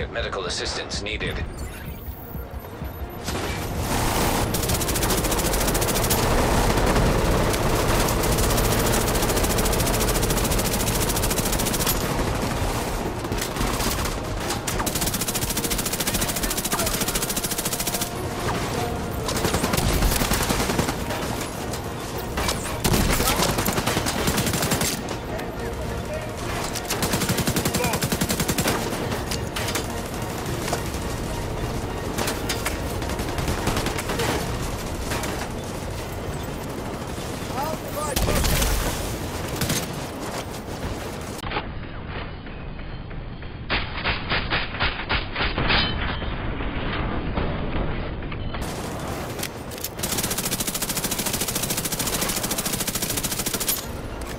Immediate medical assistance needed.